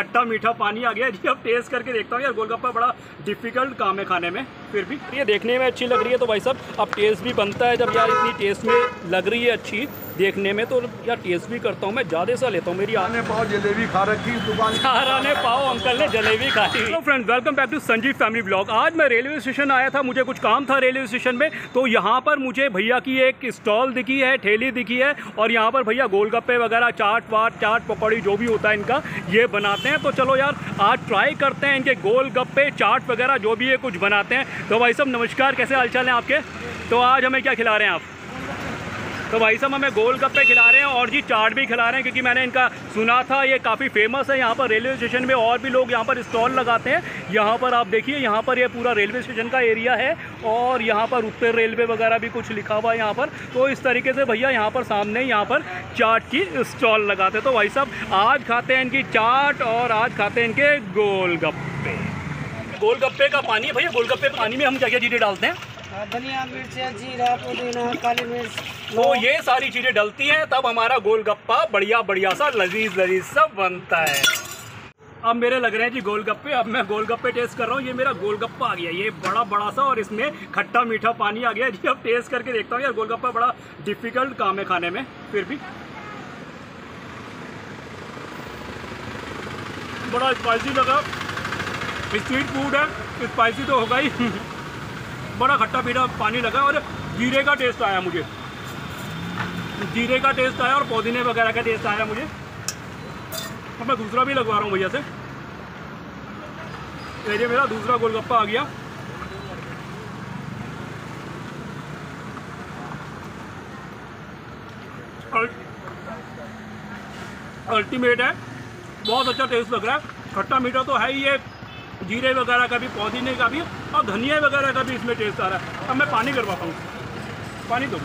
खट्टा मीठा पानी आ गया। जी, अब टेस्ट करके देखता हूँ यार, गोलगप्पा बड़ा डिफ़िकल्ट काम है खाने में। फिर भी ये देखने में अच्छी लग रही है तो भाई साहब, अब टेस्ट भी बनता है जब यार इतनी टेस्ट में लग रही है अच्छी। देखने में तो यार टेस्ट भी करता हूँ मैं ज़्यादा सा लेता हूँ मेरी आने ने पाव जलेबी खा रखी दुकान आने पाओ अंकल ने जलेबी खाई। Hello friends welcome back to Sanjeev family blog आज मैं रेलवे स्टेशन आया था मुझे कुछ काम था रेलवे स्टेशन में तो यहाँ पर मुझे भैया की एक स्टॉल दिखी है ठेली दिखी है और यहाँ पर भैया गोलगप्पे वगैरह चाट वाट चाट पकौड़ी जो भी होता है इनका ये बनाते हैं। तो चलो यार आज ट्राई करते हैं इनके गोलगप्पे चाट वगैरह जो भी है कुछ बनाते हैं। तो भाई साहब नमस्कार कैसे हालचाल हैं आपके? तो आज हमें क्या खिला रहे हैं आप? तो भाई साहब, हमें गोल गप्पे खिला रहे हैं और जी चाट भी खिला रहे हैं, क्योंकि मैंने इनका सुना था, ये काफ़ी फ़ेमस है। यहाँ पर रेलवे स्टेशन में और भी लोग यहाँ पर स्टॉल लगाते हैं। यहाँ पर आप देखिए, यहाँ पर ये पूरा रेलवे स्टेशन का एरिया है और यहाँ पर उत्तर रेलवे वगैरह भी कुछ लिखा हुआ है यहाँ पर। तो इस तरीके से भैया यहाँ पर सामने यहाँ पर चाट की स्टॉल लगाते हैं। तो भाई साहब, आज खाते हैं इनकी चाट और आज खाते हैं इनके गोलगप्पे। गोलगप्पे का पानी है भैया, गोलगप्पे पानी में हम क्या क्या चीज़ें डालते हैं? धनिया मिर्च जीरा पुदीना काली मिर्च तो ये सारी चीज़ें डलती हैं तब हमारा गोलगप्पा बढ़िया बढ़िया सा लजीज लजीज सा बनता है। अब मेरे लग रहे हैं जी गोलगप्पे अब मैं गोलगप्पे टेस्ट कर रहा हूँ ये मेरा गोलगप्पा आ गया ये बड़ा बड़ा सा और इसमें खट्टा मीठा पानी आ गया जी अब टेस्ट करके देखता हूँ यार गोलगप्पा बड़ा डिफ़िकल्ट काम है खाने में फिर भी। बड़ा स्पाइसी लगा। स्ट्रीट फ़ूड है स्पाइसी तो होगा ही। बड़ा खट्टा मीठा पानी लगा और जीरे का टेस्ट आया मुझे। जीरे का टेस्ट आया और पुदीने वगैरह का टेस्ट आया मुझे। अब मैं दूसरा भी लगवा रहा हूँ भैया से। ये मेरा दूसरा गोलगप्पा आ गया। अल्टीमेट है। बहुत अच्छा टेस्ट लग रहा है। खट्टा मीठा तो है ही ये जीरे वगैरह का भी, पुदीने का भी और धनिया वगैरह का भी इसमें टेस्ट आ रहा है। अब मैं पानी करवाता हूँ पानी दो।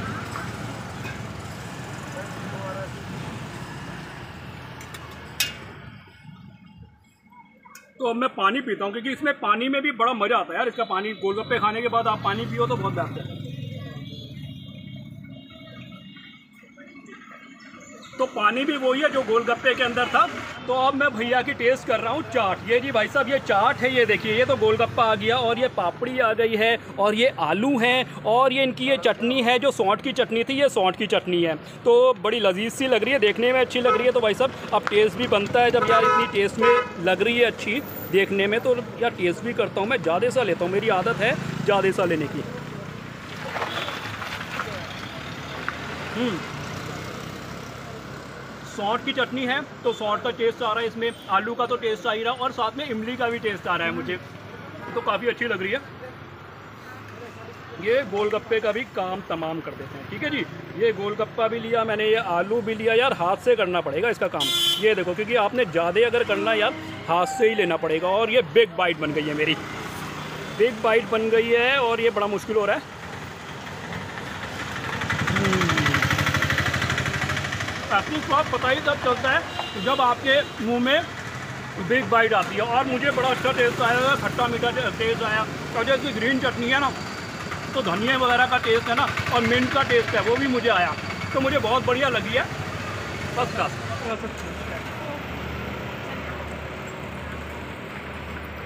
तो अब मैं पानी पीता हूँ, क्योंकि इसमें पानी में भी बड़ा मज़ा आता है यार, इसका पानी, गोलगप्पे खाने के बाद आप पानी पियो तो बहुत बेहतर है। तो पानी भी वही है जो गोलगप्पे के अंदर था। तो अब मैं भैया की टेस्ट कर रहा हूँ चाट। ये जी भाई साहब, ये चाट है, ये देखिए, ये तो गोलगप्पा आ गया और ये पापड़ी आ गई है और ये आलू हैं और ये इनकी ये चटनी है, जो सौंठ की चटनी थी, ये सौंठ की चटनी है। तो बड़ी लजीज सी लग रही है, देखने में अच्छी लग रही है। तो भाई साहब, अब टेस्ट भी बनता है, जब यार इतनी टेस्ट में लग रही है अच्छी देखने में तो यार टेस्ट भी करता हूँ मैं। ज़्यादा सा लेता हूँ, मेरी आदत है ज़्यादा सा लेने की। हम्म। सौंठ की चटनी है तो सौंठ का टेस्ट आ रहा है, इसमें आलू का तो टेस्ट आ ही रहा, और साथ में इमली का भी टेस्ट आ रहा है मुझे। तो काफ़ी अच्छी लग रही है। ये गोलगप्पे का भी काम तमाम कर देते हैं, ठीक है जी? ये गोलगप्पा भी लिया मैंने, ये आलू भी लिया, यार हाथ से करना पड़ेगा इसका काम। ये देखो, क्योंकि आपने ज़्यादा अगर करना यार, हाथ से ही लेना पड़ेगा, और ये बिग बाइट बन गई है मेरी। बिग बाइट बन गई है, और ये बड़ा मुश्किल हो रहा है। असली स्वाद पता ही तब चलता है जब आपके मुँह में बिग बाइट आती है। और मुझे बड़ा अच्छा टेस्ट आया, खट्टा मीठा टेस्ट आया। और जैसे ग्रीन चटनी है ना तो धनिया वगैरह का टेस्ट है ना, और मिंट का टेस्ट है, वो भी मुझे आया। तो मुझे बहुत बढ़िया लगी है। फ़र्स्ट क्लास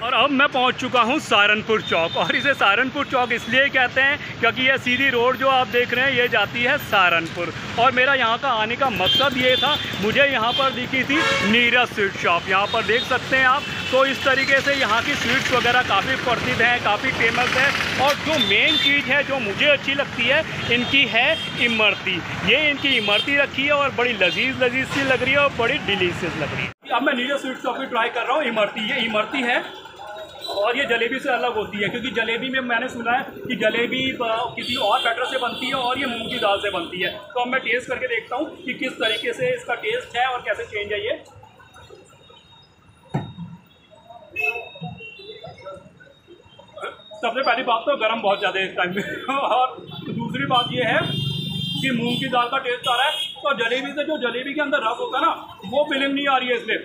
और अब मैं पहुँच चुका हूँ सहारनपुर चौक। और इसे सहारनपुर चौक इसलिए कहते हैं क्योंकि ये सीधी रोड जो आप देख रहे हैं, ये जाती है सहारनपुर और मेरा यहाँ का आने का मकसद ये था, मुझे यहाँ पर दिखी थी नीरज स्वीट शॉप। यहाँ पर देख सकते हैं आप तो इस तरीके से यहाँ की स्वीट्स वगैरह काफ़ी प्रसिद्ध हैं, काफ़ी फ़ेमस है। और जो मेन चीज़ है, जो मुझे अच्छी लगती है, इनकी है इमरती। ये इनकी इमरती रखी है और बड़ी लजीज लजीज सी लग रही है और बड़ी डिलीशियस लग रही है। अब मैं नीरज स्वीट शॉप भी ट्राई कर रहा हूँ, इमरती। ये इमरती है और ये जलेबी से अलग होती है, क्योंकि जलेबी में मैंने सुना है कि जलेबी किसी और बैटर से बनती है और ये मूंग की दाल से बनती है। तो अब मैं टेस्ट करके देखता हूँ कि किस तरीके से इसका टेस्ट है और कैसे चेंज है ये। सबसे पहली बात तो गर्म बहुत ज़्यादा है इस टाइम में। और दूसरी बात ये है कि मूंग की दाल का टेस्ट आ रहा है। तो जलेबी से जो जलेबी के अंदर रस होता है ना, वो फ़िल्म नहीं आ रही है इसमें।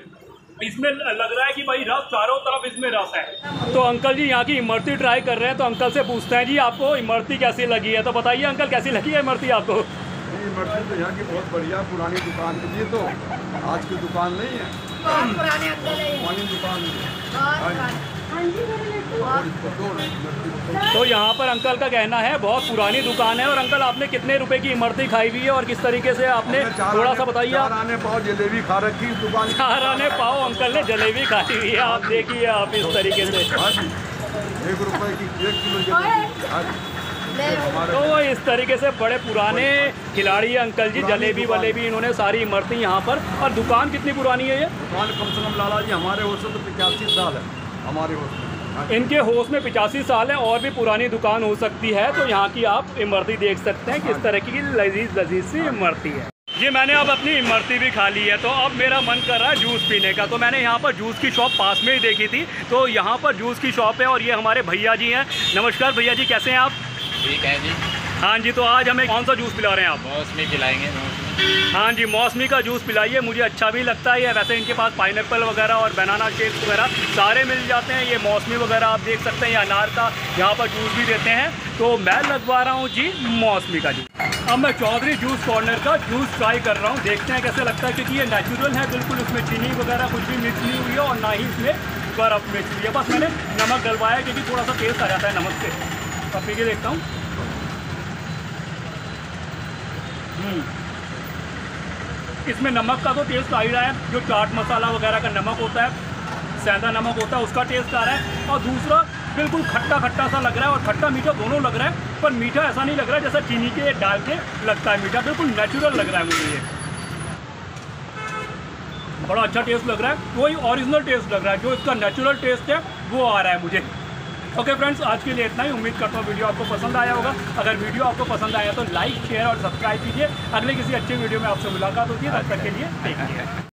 इसमें लग रहा है कि भाई रस चारों तरफ़ इसमें रस है। तो अंकल जी यहाँ की इमरती ट्राई कर रहे हैं तो अंकल से पूछते हैं जी आपको इमरती कैसी लगी है? तो बताइए अंकल कैसी लगी है इमरती आपको? इमरती तो यहाँ की बहुत बढ़िया पुरानी दुकान के लिए तो आज की दुकान नहीं है। है पुरानी दुकान तो यहाँ पर अंकल का कहना है बहुत पुरानी दुकान है और अंकल आपने कितने रुपए की इमरती खाई हुई है और किस तरीके से आपने थोड़ा सा बताइए चार आप। आने पाओ जलेबी खा रखी दुकान चार आने पाओ अंकल ने जलेबी खाई हुई है आप देखिए आप इस तरीके से। हाँ एक रुपए की एक किलो जलेबी। हाँ तो इस तरीके से बड़े पुराने खिलाड़ी हैं अंकल जी जलेबी। वलेबी इन्होंने सारी इमरती यहाँ पर। और दुकान कितनी पुरानी है ये? दुकान कम से कम लाला जी हमारे होश में तो पचासी साल है। हमारे होश में। हाँ इनके होश में पिचासी साल है और भी पुरानी दुकान हो सकती है तो यहाँ की आप इमरती देख सकते हैं किस तरह की लजीज लजीज सी इमरती है। जी मैंने अब अपनी इमरती भी खा ली है तो अब मेरा मन कर रहा है जूस पीने का। तो मैंने यहाँ पर जूस की शॉप पास में ही देखी थी तो यहाँ पर जूस की शॉप है और ये हमारे भैया जी हैं। नमस्कार भैया जी कैसे हैं आप? ठीक है जी। हाँ जी तो आज हमें कौन सा जूस पिला रहे हैं आप? मौसमी पिलाएँगे मौसमी। हाँ जी मौसमी का जूस पिलाइए मुझे अच्छा भी लगता है। ये वैसे इनके पास पाइन वगैरह और बनाना शेक्स वगैरह सारे मिल जाते हैं। ये मौसमी वगैरह आप देख सकते हैं ये अनार का यहाँ पर जूस भी देते हैं। तो मैं लगवा रहा हूँ जी मौसमी का जूस। अब मैं चौधरी जूस कॉर्नर का जूस ट्राई कर रहा हूँ। देखते हैं कैसे लगता है क्योंकि ये नेचुरल है बिल्कुल उसमें चीनी वगैरह कुछ भी मिक्स नहीं हुई है और ना ही इसमें बर्फ़ मिक्स हुई है। बस मैंने नमक डलवाया क्योंकि थोड़ा सा टेस्ट आ जाता है नमक से। अब पी के देखता हूँ। इसमें नमक का तो टेस्ट आ ही रहा है, जो चाट मसाला वगैरह का नमक होता है, सैंधा नमक होता है, उसका टेस्ट आ रहा है। और दूसरा, बिल्कुल खट्टा खट्टा सा लग रहा है और खट्टा मीठा दोनों लग रहा है, पर मीठा ऐसा नहीं लग रहा है जैसा चीनी के डाल के लगता है मीठा, बिल्कुल नेचुरल लग रहा है मुझे ये। बड़ा अच्छा टेस्ट लग रहा है, वही ओरिजिनल टेस्ट लग रहा है, जो इसका नेचुरल टेस्ट है, वो आ रहा है मुझे। ओके फ्रेंड्स आज के लिए इतना ही। उम्मीद करता हूँ वीडियो आपको पसंद आया होगा। अगर वीडियो आपको पसंद आया तो लाइक शेयर और सब्सक्राइब कीजिए। अगले किसी अच्छे वीडियो में आपसे मुलाकात होती है। तब तक के लिए देखिए